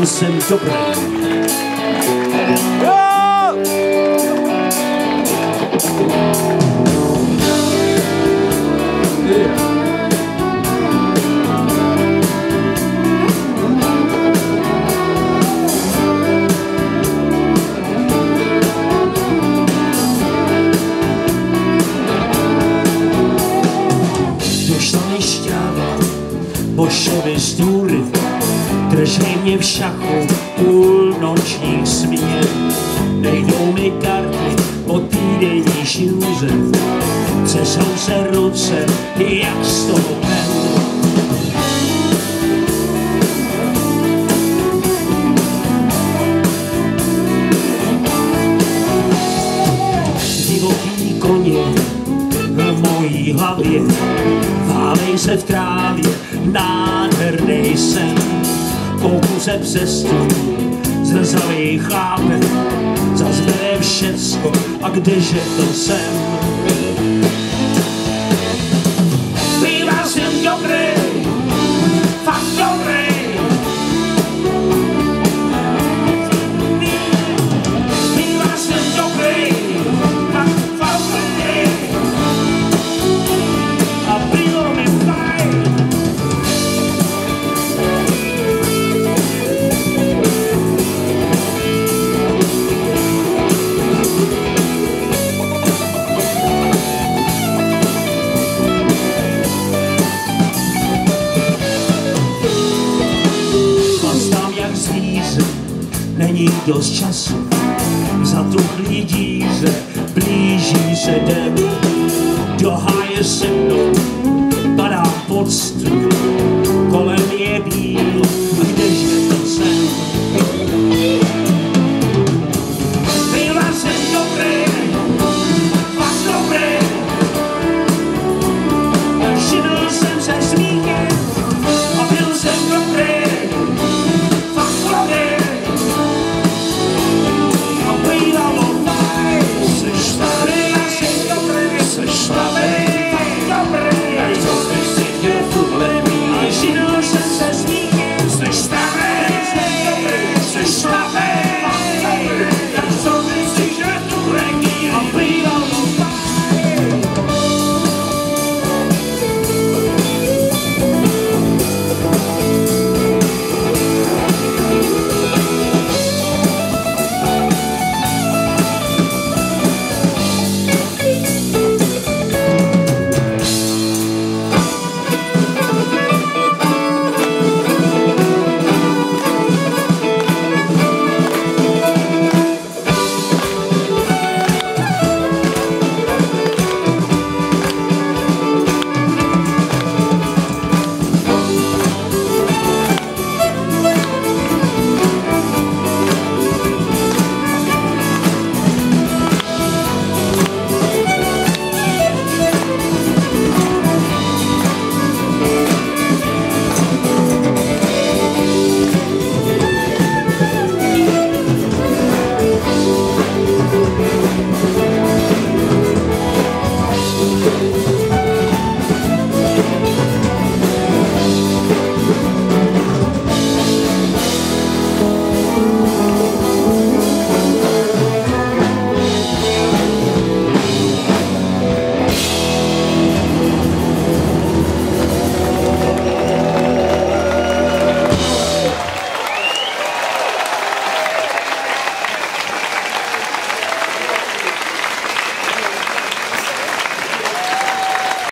byl jsem dobrý. Šťáva, pošovy stůry, držej mě v šachu půlnočních směn. Nejdou mi karty po týdenní šňůře, třesou se ruce, jak z toho pen. V mojí hlavě, válej se v trávě, nádherný sen. Kouku se přes tu zrzavý chlápek, zas bere všecko, a kdeže to jsem? není dost času. Za tu chlídí se, blíží se den, do háje se mnou padá pod stůl.